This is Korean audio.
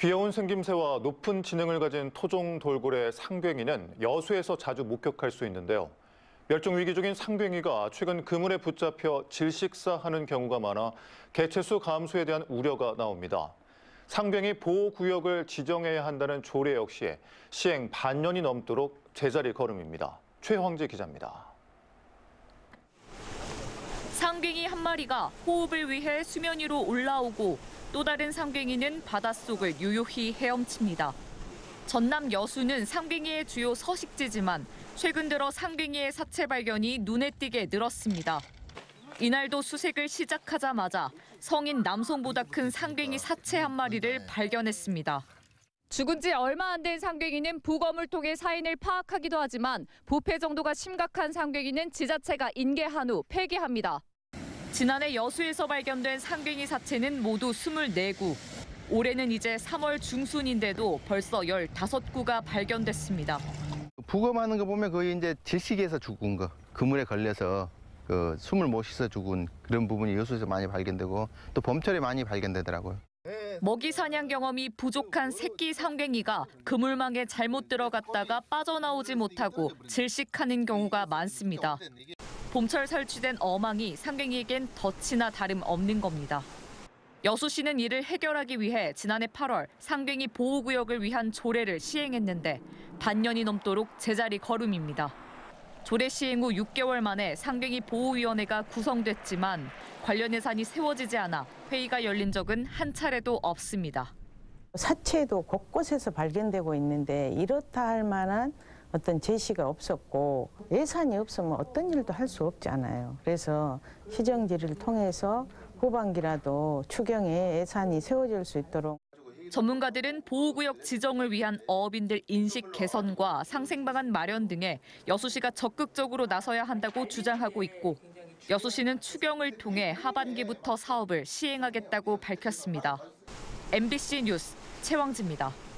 귀여운 생김새와 높은 지능을 가진 토종 돌고래 상괭이는 여수에서 자주 목격할 수 있는데요. 멸종 위기 중인 상괭이가 최근 그물에 붙잡혀 질식사하는 경우가 많아 개체수 감소에 대한 우려가 나옵니다. 상괭이 보호 구역을 지정해야 한다는 조례 역시 시행 반년이 넘도록 제자리 걸음입니다. 최황재 기자입니다. 상괭이 한 마리가 호흡을 위해 수면 위로 올라오고 또 다른 상괭이는 바닷속을 유유히 헤엄칩니다. 전남 여수는 상괭이의 주요 서식지지만 최근 들어 상괭이의 사체 발견이 눈에 띄게 늘었습니다. 이날도 수색을 시작하자마자 성인 남성보다 큰 상괭이 사체 한 마리를 발견했습니다. 죽은 지 얼마 안 된 상괭이는 부검을 통해 사인을 파악하기도 하지만 부패 정도가 심각한 상괭이는 지자체가 인계한 후 폐기합니다. 지난해 여수에서 발견된 상괭이 사체는 모두 24구. 올해는 이제 3월 중순인데도 벌써 15구가 발견됐습니다. 부검하는 거 보면 거의 이제 질식에서 죽은 거, 그물에 걸려서 그 숨을 못 쉬서 죽은 그런 부분이 여수에서 많이 발견되고 또 봄철에 많이 발견되더라고요. 먹이 사냥 경험이 부족한 새끼 상괭이가 그물망에 잘못 들어갔다가 빠져나오지 못하고 질식하는 경우가 많습니다. 봄철 설치된 어망이 상괭이에겐 덫이나 다름없는 겁니다. 여수시는 이를 해결하기 위해 지난해 8월 상괭이 보호구역을 위한 조례를 시행했는데 반년이 넘도록 제자리 걸음입니다. 조례 시행 후 6개월 만에 상괭이 보호위원회가 구성됐지만 관련 예산이 세워지지 않아 회의가 열린 적은 한 차례도 없습니다. 사체도 곳곳에서 발견되고 있는데 이렇다 할 만한 어떤 제시가 없었고 예산이 없으면 어떤 일도 할 수 없잖아요. 그래서 시정지를 통해서 후반기라도 추경에 예산이 세워질 수 있도록 전문가들은 보호구역 지정을 위한 어업인들 인식 개선과 상생 방안 마련 등에 여수시가 적극적으로 나서야 한다고 주장하고 있고 여수시는 추경을 통해 하반기부터 사업을 시행하겠다고 밝혔습니다. MBC 뉴스 최왕지입니다.